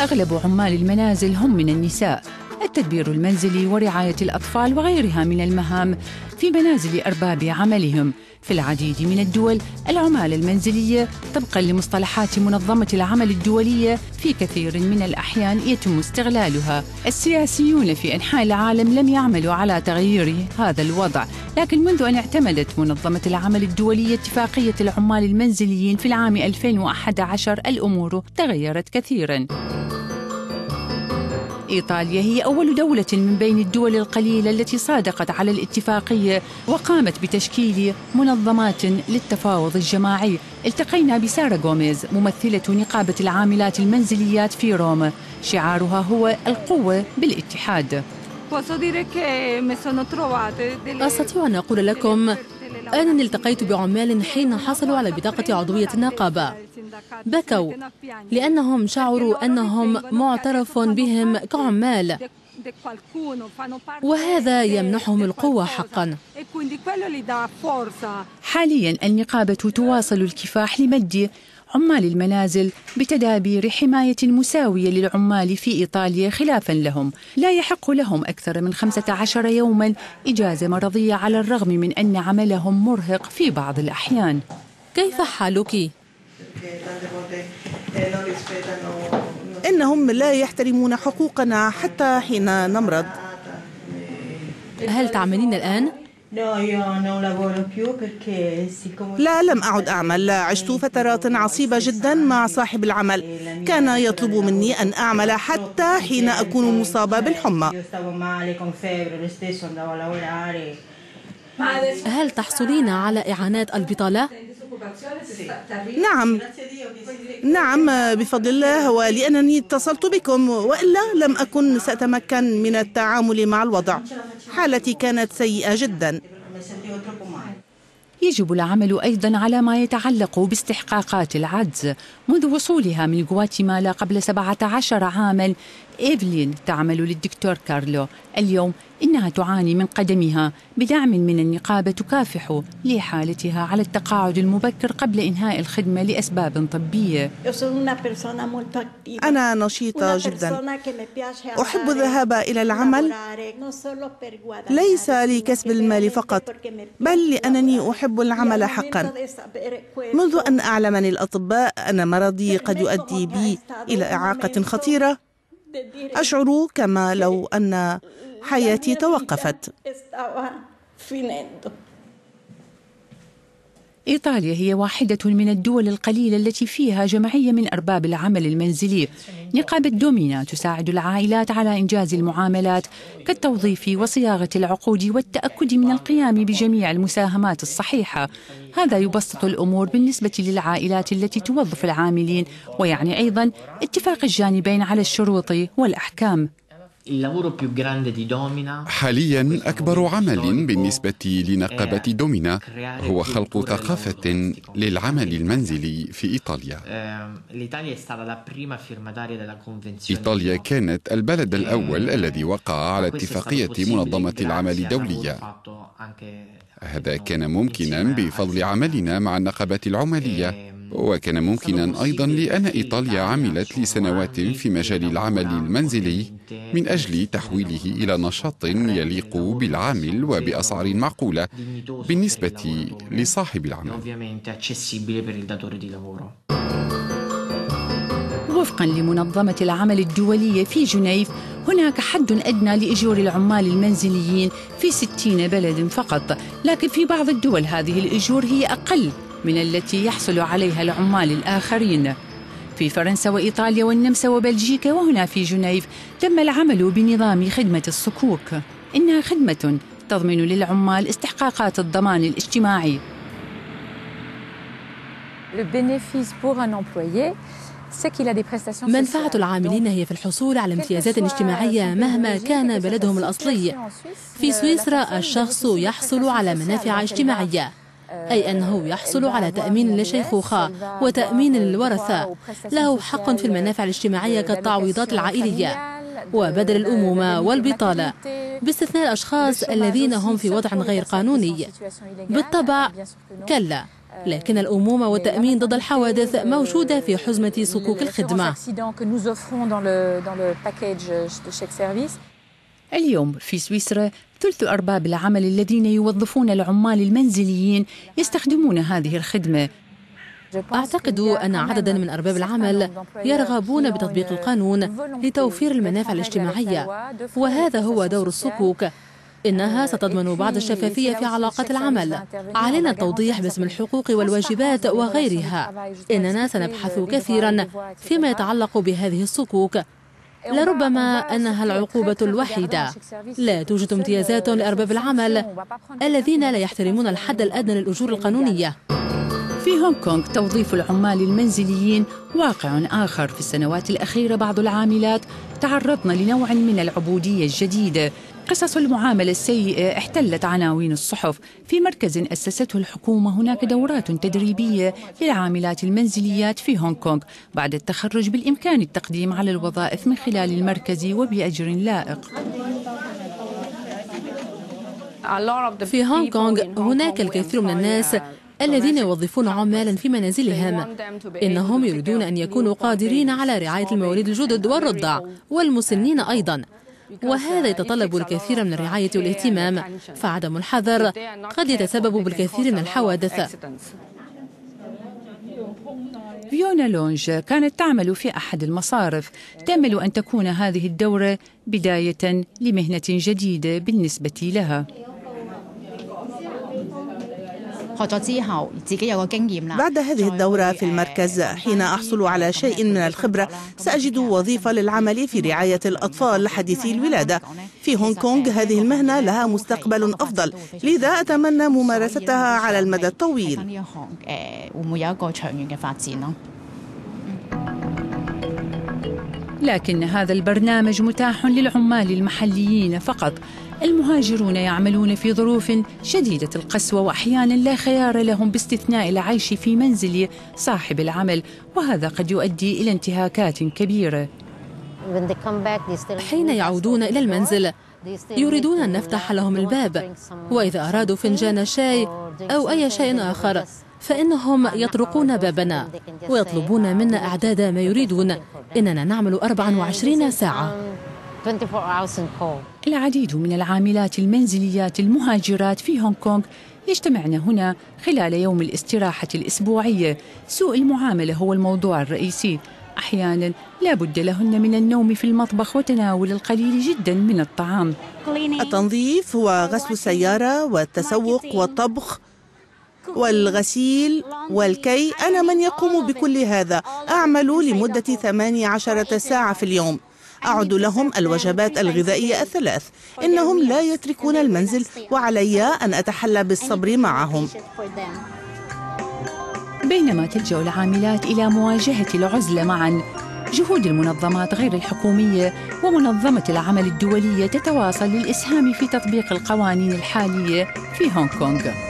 أغلب عمال المنازل هم من النساء. التدبير المنزلي ورعاية الأطفال وغيرها من المهام في منازل أرباب عملهم. في العديد من الدول العمالة المنزلية طبقا لمصطلحات منظمة العمل الدولية في كثير من الأحيان يتم استغلالها. السياسيون في أنحاء العالم لم يعملوا على تغيير هذا الوضع لكن منذ أن اعتمدت منظمة العمل الدولية اتفاقية العمال المنزليين في العام 2011 الأمور تغيرت كثيراً. إيطاليا هي أول دولة من بين الدول القليلة التي صادقت على الاتفاقية وقامت بتشكيل منظمات للتفاوض الجماعي. التقينا بسارة غوميز ممثلة نقابة العاملات المنزليات في روما شعارها هو القوة بالاتحاد. أستطيع أن أقول لكم أنني التقيت بعمال حين حصلوا على بطاقة عضوية النقابة بكوا لأنهم شعروا أنهم معترف بهم كعمال. وهذا يمنحهم القوة حقا. حاليا النقابة تواصل الكفاح لمد عمال المنازل بتدابير حماية مساوية للعمال في إيطاليا خلافا لهم لا يحق لهم أكثر من 15 يوما إجازة مرضية على الرغم من أن عملهم مرهق في بعض الأحيان كيف حالك؟ إنهم لا يحترمون حقوقنا حتى حين نمرض هل تعملين الآن؟ لا لم أعد أعمل. عشت فترات عصيبة جدا مع صاحب العمل. كان يطلب مني أن أعمل حتى حين أكون مصابة بالحمى. هل تحصلين على إعانات البطالة؟ نعم. نعم بفضل الله ولأنني اتصلت بكم وإلا لم أكن سأتمكن من التعامل مع الوضع. حالتي كانت سيئة جدا. يجب العمل أيضا على ما يتعلق باستحقاقات العجز منذ وصولها من غواتيمالا قبل 17 عاما إيفلين تعمل للدكتور كارلو. اليوم إنها تعاني من قدمها بدعم من النقابة تكافح لحالتها على التقاعد المبكر قبل إنهاء الخدمة لأسباب طبية. أنا نشيطة جدا. أحب الذهاب إلى العمل ليس لكسب المال فقط بل لأنني أحب العمل حقا. منذ أن أعلمني الأطباء أن مرضي قد يؤدي بي إلى إعاقة خطيرة. أشعر كما لو أن حياتي توقفت. إيطاليا هي واحدة من الدول القليلة التي فيها جمعية من أرباب العمل المنزلي. نقابة دومينا تساعد العائلات على إنجاز المعاملات كالتوظيف وصياغة العقود والتأكد من القيام بجميع المساهمات الصحيحة. هذا يبسط الأمور بالنسبة للعائلات التي توظف العاملين ويعني أيضا اتفاق الجانبين على الشروط والأحكام. حاليا أكبر عمل بالنسبة لنقابة دومينا هو خلق ثقافة للعمل المنزلي في إيطاليا. إيطاليا كانت البلد الأول الذي وقع على اتفاقية منظمة العمل الدولية. هذا كان ممكنا بفضل عملنا مع النقابات العمالية وكان ممكنا أيضا لأن إيطاليا عملت لسنوات في مجال العمل المنزلي من أجل تحويله إلى نشاط يليق بالعامل وبأسعار معقولة بالنسبة لصاحب العمل. وفقا لمنظمة العمل الدولية في جنيف هناك حد أدنى لأجور العمال المنزليين في ستين بلد فقط. لكن في بعض الدول هذه الأجور هي أقل من التي يحصل عليها العمال الآخرين. في فرنسا وإيطاليا والنمسا وبلجيكا وهنا في جنيف تم العمل بنظام خدمة الصكوك. إنها خدمة تضمن للعمال استحقاقات الضمان الاجتماعي. منفعة العاملين هي في الحصول على امتيازات اجتماعية مهما كان بلدهم الأصلي. في سويسرا الشخص يحصل على منافع اجتماعية. أي أنه يحصل على تأمين للشيخوخة وتأمين للورثة. له حق في المنافع الاجتماعية كالتعويضات العائلية وبدل الأمومة والبطالة. باستثناء الأشخاص الذين هم في وضع غير قانوني. بالطبع كلا. لكن الأمومة والتأمين ضد الحوادث موجودة في حزمة صكوك الخدمة. اليوم في سويسرا ثلث أرباب العمل الذين يوظفون العمال المنزليين يستخدمون هذه الخدمة. أعتقد أن عددا من أرباب العمل يرغبون بتطبيق القانون لتوفير المنافع الاجتماعية وهذا هو دور الصكوك إنها ستضمن بعض الشفافية في علاقات العمل. علينا التوضيح باسم الحقوق والواجبات وغيرها. إننا سنبحث كثيرا فيما يتعلق بهذه الصكوك. لربما أنها العقوبة الوحيدة. لا توجد امتيازات لأرباب العمل الذين لا يحترمون الحد الأدنى للأجور القانونية. في هونغ كونغ توظيف العمال المنزليين واقع آخر في السنوات الأخيرة بعض العاملات. تعرضن لنوع من العبودية الجديدة قصص المعاملة السيئة احتلت عناوين الصحف. في مركز أسسته الحكومة هناك دورات تدريبية للعاملات المنزليات في هونغ كونغ بعد التخرج بالإمكان التقديم على الوظائف من خلال المركز وبأجر لائق. في هونغ كونغ هناك الكثير من الناس الذين يوظفون عمالا في منازلهم. إنهم يريدون أن يكونوا قادرين على رعاية المواليد الجدد والرضع والمسنين أيضا. وهذا يتطلب الكثير من الرعاية والاهتمام فعدم الحذر قد يتسبب بالكثير من الحوادث. فيونا لونج كانت تعمل في أحد المصارف. تأمل أن تكون هذه الدورة بداية لمهنة جديدة بالنسبة لها. بعد هذه الدورة في المركز حين أحصل على شيء من الخبرة سأجد وظيفة للعمل في رعاية الأطفال حديثي الولادة. في هونغ كونغ هذه المهنة لها مستقبل أفضل. لذا أتمنى ممارستها على المدى الطويل. لكن هذا البرنامج متاح للعمال المحليين فقط. المهاجرون يعملون في ظروف شديدة القسوة وأحيانا لا خيار لهم باستثناء العيش في منزل صاحب العمل وهذا قد يؤدي إلى انتهاكات كبيرة. حين يعودون إلى المنزل يريدون أن نفتح لهم الباب. وإذا أرادوا فنجان شاي أو أي شيء آخر فإنهم يطرقون بابنا. ويطلبون منا أعداد ما يريدون. إننا نعمل 24 ساعة. العديد من العاملات المنزليات المهاجرات في هونغ كونغ يجتمعن هنا خلال يوم الاستراحة الأسبوعية سوء المعاملة هو الموضوع الرئيسي. أحيانا لا بد لهن من النوم في المطبخ وتناول القليل جدا من الطعام. التنظيف وغسل السيارة والتسوق والطبخ والغسيل والكي. أنا من يقوم بكل هذا. أعمل لمدة 18 ساعة في اليوم. أعد لهم الوجبات الغذائية الثلاث. إنهم لا يتركون المنزل وعلي أن أتحلى بالصبر معهم. بينما تلجأ العاملات إلى مواجهة العزلة معا جهود المنظمات غير الحكومية ومنظمة العمل الدولية تتواصل للإسهام في تطبيق القوانين الحالية في هونغ كونغ.